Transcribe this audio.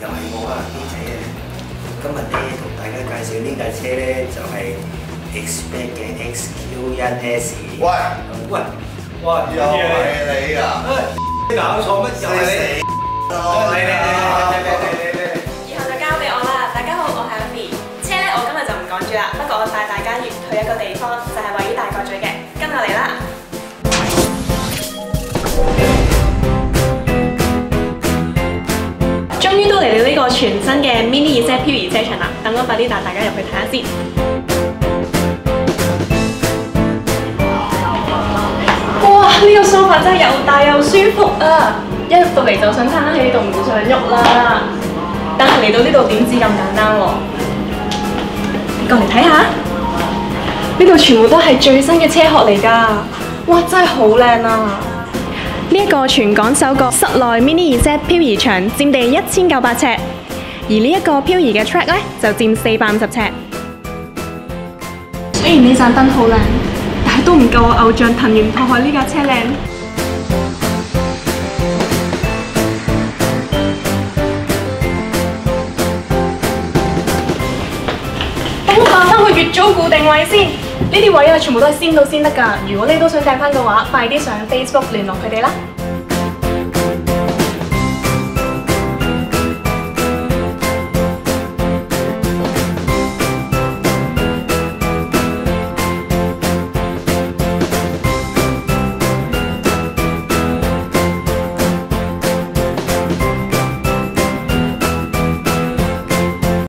又係我啊啲仔啊！今日咧同大家介紹呢架車咧，就係 XPEAK 嘅 XQ1S。喂喂喂，又係你啊！你搞錯乜？又係你？來你！你來你！你來！以後就交俾我啦。大家好，我係 Amy。車咧，我今日就唔講住啦。不過我帶大家去一個地方，就係位於大角咀嘅。全新嘅 Mini Z 漂移車場啦，等我快啲帶大家入去睇下先。哇！呢、個梳化真係又大又舒服啊！一入到嚟就想攤喺度唔想喐啦。但係嚟到呢度點知咁簡單喎？你過嚟睇下，呢度全部都係最新嘅車殼嚟㗎。哇！真係好靚啊！呢一個全港首個室內 Mini Z 漂移場，佔地一千九百尺，而呢一個漂移嘅 track 咧就佔四百五十尺。雖然呢盞燈好靚，但係都唔夠我偶像藤原拓海呢架車靚。等我話翻個月租固定位先，呢啲位啊全部都係先到先得㗎。如果你都想訂翻嘅話，快啲上 Facebook 聯絡佢哋啦。